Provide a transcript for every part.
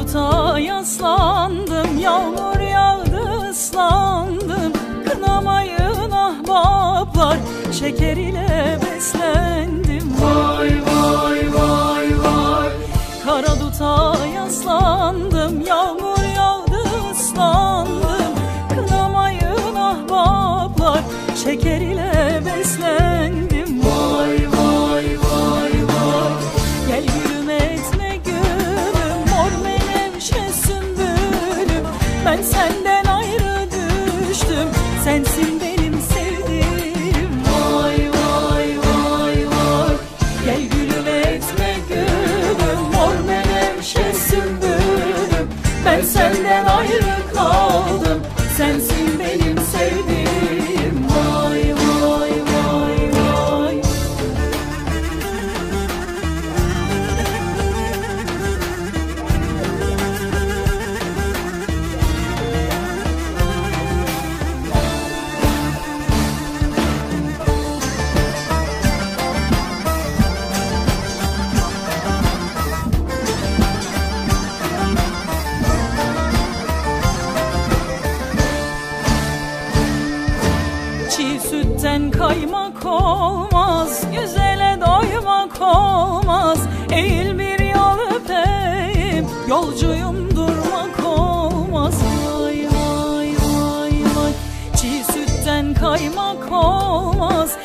Duta yaslandım Yağmur yağdı ıslandım Kınamayın ahbaplar Şeker ile beslendim Vay vay vay vay Kara duta yaslandım Yağmur yağdı ıslandım Kınamayın ahbaplar Şeker ile beslendim Sensin kaymak olmaz Güzele doymak olmaz. Eğil bir yol öpeyim Yolcuyum durmak olmaz. Vay vay vay vay Çiğ sütten kaymak olmaz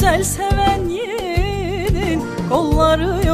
güzel seven yiğidin kolları